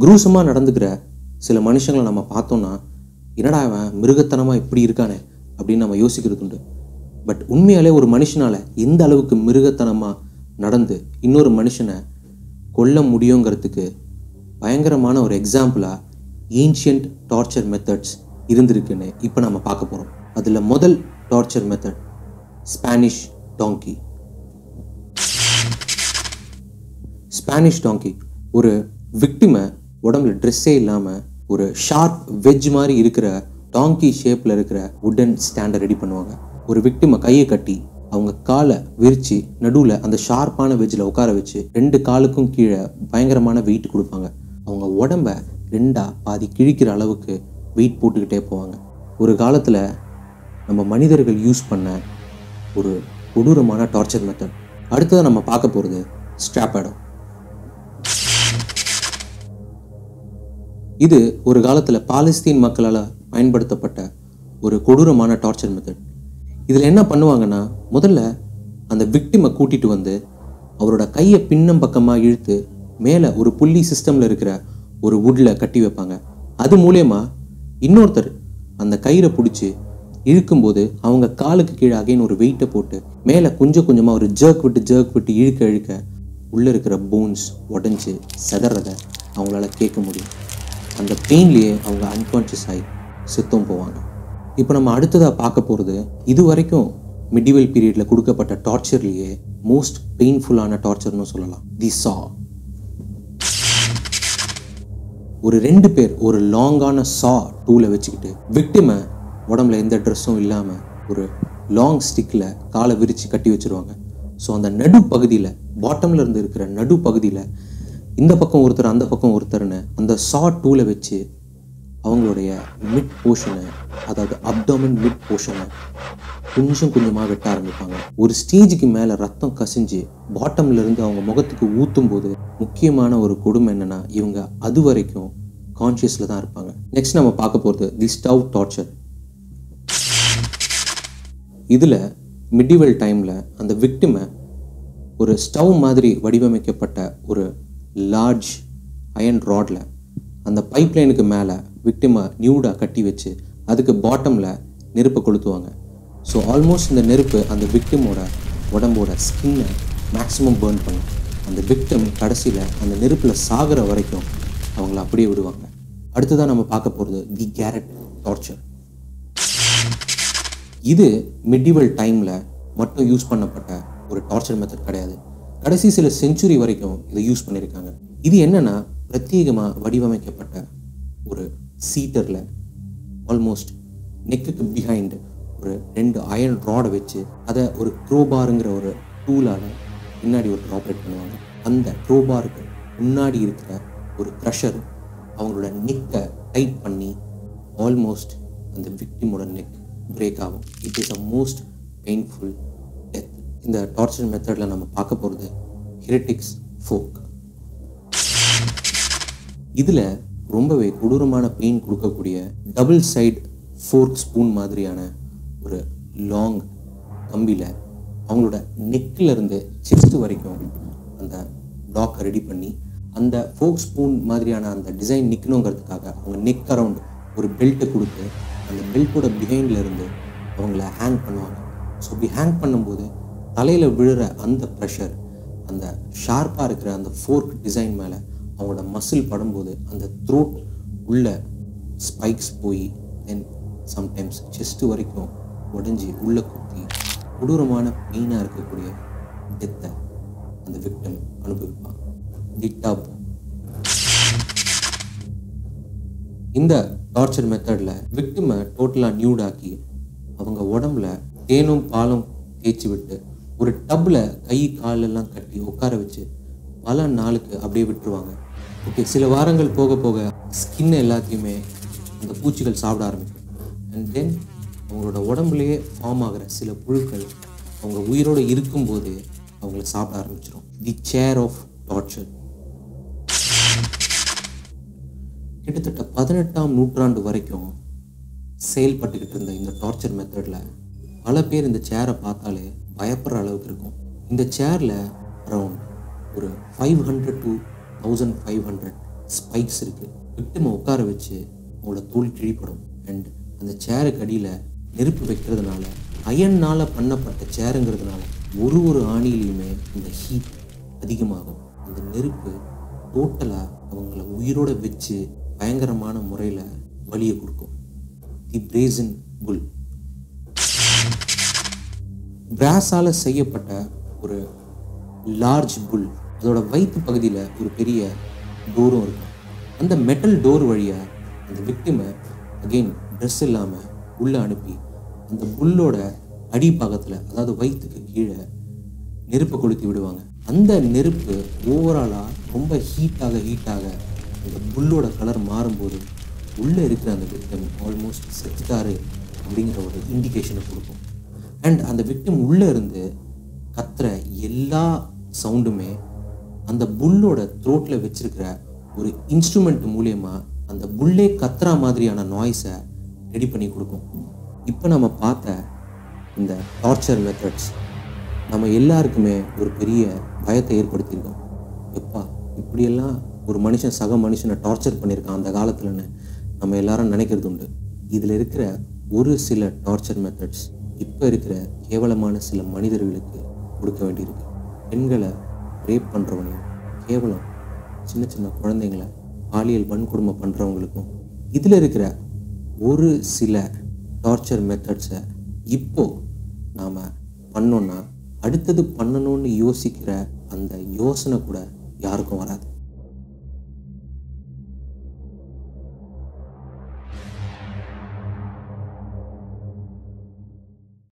குரூசமாக நடந்துக்கிற சில மனுஷங்களை நம்ம பார்த்தோன்னா என்னடா அவன் மிருகத்தனமாக இப்படி இருக்கானே அப்படின்னு நம்ம யோசிக்கிறது உண்டு. பட் உண்மையாலே ஒரு மனுஷனால் எந்த அளவுக்கு மிருகத்தனமாக நடந்து இன்னொரு மனுஷனை கொல்ல முடியுங்கிறதுக்கு பயங்கரமான ஒரு எக்ஸாம்பிளாக ஏன்ஷியன்ட் டார்ச்சர் மெத்தட்ஸ் இருந்திருக்குன்னு இப்போ நம்ம பார்க்க போகிறோம் அதில் முதல் torture method Spanish donkey Spanish donkey ஒரு விக்டிமை உடம்புல ட்ரெஸ்ஸே இல்லாமல் ஒரு ஷார்ப் வெஜ் மாதிரி இருக்கிற டாங்கி ஷேப்பில் இருக்கிற உடன் ஸ்டாண்டை ரெடி பண்ணுவாங்க. ஒரு விக்டிமை கையை கட்டி அவங்க காலை விரித்து நடுவில் அந்த ஷார்ப்பான வெஜ்ஜில் உட்கார வச்சு ரெண்டு காலுக்கும் கீழே பயங்கரமான வெயிட் கொடுப்பாங்க. அவங்க உடம்ப ரெண்டாக பாதி கிழிக்கிற அளவுக்கு வெயிட் போட்டுக்கிட்டே போவாங்க. ஒரு காலத்தில் நம்ம மனிதர்கள் யூஸ் பண்ண ஒரு கொடூரமான டார்ச்சர் மெத்தட் அடுத்ததாக நம்ம பார்க்க போகிறது ஸ்ட்ராப்பேடோ இது ஒரு காலத்தில் பாலஸ்தீன் மக்களால் பயன்படுத்தப்பட்ட ஒரு கொடூரமான டார்ச்சர் மெத்தட் இதில் என்ன பண்ணுவாங்கன்னா முதல்ல அந்த விக்டிமை கூட்டிட்டு வந்து அவரோட கையை பின்னம் பக்கமாக இழுத்து மேலே ஒரு புள்ளி சிஸ்டமில் இருக்கிற ஒரு வுட்டில் கட்டி வைப்பாங்க. அது மூலயமா இன்னொருத்தர் அந்த கயிறை பிடிச்சி இழுக்கும்போது அவங்க காலுக்கு கீழே அகைன் ஒரு வெயிட்டை போட்டு மேலே கொஞ்சம் கொஞ்சமாக ஒரு ஜர்க் விட்டு ஜர்க் விட்டு இழுக்க இழுக்க உள்ளே இருக்கிற போன்ஸ் உடஞ்சி செதறதை அவங்களால கேட்க முடியும். அந்த பெயின்லேயே அவங்க அன்கான்ஷியஸ் ஆகி செத்தும் போவாங்க. இப்போ நம்ம அடுத்ததாக பார்க்க போகிறது இது வரைக்கும் மிடிவல் பீரியடில் கொடுக்கப்பட்ட டார்ச்சர்லேயே மோஸ்ட் பெயின்ஃபுல்லான டார்ச்சர்னு சொல்லலாம். தி சா ஒரு ரெண்டு பேர் ஒரு லாங்கான சா டூலை வச்சுக்கிட்டு விக்டிமை உடம்புல எந்த ட்ரெஸ்ஸும் இல்லாமல் ஒரு லாங் ஸ்டிக்கில் காலை விரித்து கட்டி வச்சிருவாங்க. ஸோ அந்த நடு பகுதியில் பாட்டமில் இருந்து இருக்கிற நடு பகுதியில் இந்த பக்கம் ஒருத்தர் அந்த பக்கம் ஒருத்தர்னு அந்த சா டூலை வச்சு அவங்களுடைய மிட் போர்ஷனை அதாவது அப்டோமின் மிட் போர்ஷனை கொஞ்சம் கொஞ்சமாக வெட்ட ஆரம்பிப்பாங்க. ஒரு ஸ்டேஜுக்கு மேலே ரத்தம் கசிஞ்சு பாட்டம்லேருந்து அவங்க முகத்துக்கு ஊற்றும் போது முக்கியமான ஒரு கொடுமை என்னென்னா இவங்க அது வரைக்கும் கான்ஷியஸில் தான் இருப்பாங்க. நெக்ஸ்ட் நம்ம பார்க்க போகிறது தி ஸ்டவ் டார்ச்சர் இதில் மிடிவல் டைமில் அந்த விக்டிமை ஒரு ஸ்டவ் மாதிரி வடிவமைக்கப்பட்ட ஒரு லார்ஜ் அயன் ராடில் அந்த பைப் லைனுக்கு மேலே விக்டிமை நியூடாக கட்டி வச்சு அதுக்கு பாட்டமில் நெருப்பை கொளுத்துவாங்க. ஸோ ஆல்மோஸ்ட் இந்த நெருப்பு அந்த விக்டிமோட உடம்போட ஸ்கின்னை மேக்ஸிமம் பேர்ன் பண்ணும். அந்த விக்டம் கடைசியில் அந்த நெருப்பில் சாகிற வரைக்கும் அவங்கள அப்படியே விடுவாங்க. அடுத்ததான் நம்ம பார்க்க போகிறது தி கேரட் டார்ச்சர் இது மிடிவல் டைமில் மட்டும் யூஸ் பண்ணப்பட்ட ஒரு டார்ச்சர் மெத்தட் கிடையாது. கடைசி சில செஞ்சுரி வரைக்கும் இதை யூஸ் பண்ணியிருக்காங்க. இது என்னன்னா பிரத்யேகமாக வடிவமைக்கப்பட்ட ஒரு சீட்டரில் ஆல்மோஸ்ட் நெக்குக்கு பிஹைண்டு ஒரு ரெண்டு அயன் ராடை வச்சு அதை ஒரு க்ரோபாருங்கிற ஒரு டூலால் முன்னாடி ஒரு ஆப்ரேட் பண்ணுவாங்க. அந்த க்ரோபாருக்கு முன்னாடி இருக்கிற ஒரு க்ரஷர் அவங்களோட நெக்கை டைட் பண்ணி ஆல்மோஸ்ட் அந்த விக்டிமோட நெக் பிரேக் ஆகும். It is a most painful இந்த டார்ச்சர் மெத்தடில் நம்ம பார்க்க போகிறது ஹிரிட்டிக்ஸ் ஃபோக் இதில் ரொம்பவே கொடூரமான பெயின் கொடுக்கக்கூடிய டபுள் சைடு ஃபோர்க் ஸ்பூன் மாதிரியான ஒரு லாங் கம்பியில் அவங்களோட நெக்கில் இருந்து செஸ்ட் வரைக்கும் அந்த பிளாக்கை ரெடி பண்ணி அந்த ஃபோக் ஸ்பூன் மாதிரியான அந்த டிசைன் நிற்கணுங்கிறதுக்காக அவங்க நெக் அரவுண்ட் ஒரு பெல்ட்டை கொடுத்து அந்த பெல்ட்டோட பிஹைண்டில் இருந்து அவங்கள ஹேங் பண்ணுவாங்க. ஸோ இப்படி ஹேங் பண்ணும்போது தலையில் விழுற அந்த ப்ரெஷர் அந்த ஷார்ப்பாக இருக்கிற அந்த ஃபோர்க் டிசைன் மேலே அவங்களோட மசில் படும்போது அந்த த்ரோட் உள்ள ஸ்பைக்ஸ் போய் தென் சம்டைம்ஸ் செஸ்ட் வரைக்கும் உடஞ்சி உள்ளே குத்தி கொடூரமான பெயினாக இருக்கக்கூடிய டெத்தை அந்த விக்டம் அனுபவிப்பாங்க தி இந்த டார்ச்சர் மெத்தடில் விக்டிமை டோட்டலாக நியூடாக்கி அவங்க உடம்புல தேனும் பாலும் தேய்ச்சி விட்டு ஒரு டப்பில் கை காலெல்லாம் கட்டி உட்கார வச்சு பல நாளுக்கு அப்படியே விட்டுருவாங்க. ஓகே சில வாரங்கள் போக போக ஸ்கின் எல்லாத்தையுமே அந்த பூச்சிகள் சாப்பிட ஆரம்பிக்கும். அண்ட் தென் அவங்களோட உடம்புலயே ஃபார்ம் ஆகிற சில புழுக்கள் அவங்க உயிரோடு இருக்கும்போது அவங்கள சாப்பிட ஆரம்பிச்சிடும் தி சேர் ஆஃப் டார்ச்சர் கிட்டத்தட்ட பதினெட்டாம் நூற்றாண்டு வரைக்கும் செயல்பட்டுக்கிட்டு இருந்த இந்த டார்ச்சர் மெத்தடில் பல பேர் இந்த சேரை பார்த்தாலே பயப்படுற அளவுக்கு இருக்கும். இந்த சேரில் அரவுண்ட் ஒரு five hundred to thousand five hundred spikes இருக்குது விக்டிமை உட்கார வச்சு அவங்கள தோல் கிழிப்படும் அண்ட் அந்த சேருக்கு அடியில் நெருப்பு வைக்கிறதுனால அயன்னால் பண்ணப்பட்ட சேருங்கிறதுனால ஒரு ஒரு ஆணிலையுமே இந்த ஹீட் அதிகமாகும். அந்த நெருப்பு டோட்டலாக அவங்கள உயிரோடு வச்சு பயங்கரமான முறையில் வலியை கொடுக்கும். தி பிரேசன் புல் கிராஸால் செய்யப்பட்ட ஒரு லார்ஜ் புல் அதோட வயிற்று பகுதியில் ஒரு பெரிய டோரும் இருக்கும். அந்த மெட்டல் டோர் வழியாக அந்த விக்டிமை அகெயின் ட்ரெஸ் இல்லாமல் உள்ளே அனுப்பி அந்த புல்லோட அடிப்பாகத்தில் அதாவது வயிற்றுக்கு கீழே நெருப்பை கொளுத்தி விடுவாங்க. அந்த நெருப்பு ஓவராலாக ரொம்ப ஹீட்டாக ஹீட்டாக அந்த புல்லோட கலர் மாறும்போது உள்ளே இருக்கிற அந்த விக்டம் ஆல்மோஸ்ட் செத்துட்டாரு அப்படிங்கிற ஒரு இண்டிகேஷனை கொடுக்கும். அண்ட் அந்த விக்டிம் உள்ளே இருந்து கத்துற எல்லா சவுண்டுமே அந்த புல்லோட த்ரோட்டில் வச்சிருக்கிற ஒரு இன்ஸ்ட்ருமெண்ட் மூலயமா அந்த புல்லே கத்துற மாதிரியான நாய்ஸை ரெடி பண்ணி கொடுக்கும். இப்போ நம்ம பார்த்த இந்த டார்ச்சர் மெத்தட்ஸ் நம்ம எல்லாருக்குமே ஒரு பெரிய பயத்தை ஏற்படுத்தியிருக்கோம். எப்பா இப்படியெல்லாம் ஒரு மனுஷன் சக மனுஷனை டார்ச்சர் பண்ணியிருக்கான் அந்த காலத்தில்னு நம்ம எல்லாரும் நினைக்கிறது உண்டு. இதில் இருக்கிற ஒரு சில டார்ச்சர் மெத்தட்ஸ் இப்போ இருக்கிற கேவலமான சில மனிதர்களுக்கு கொடுக்க வேண்டியிருக்கு. பெண்களை ரேப் பண்ணுறவனையும் கேவலம் சின்ன சின்ன குழந்தைங்கள பாலியல் வன்கொடுமை பண்ணுறவங்களுக்கும் இதில் இருக்கிற ஒரு சில டார்ச்சர் மெத்தட்ஸை இப்போது நாம் பண்ணோன்னா அடுத்தது பண்ணணும்னு யோசிக்கிற அந்த யோசனை கூட யாருக்கும் வராது.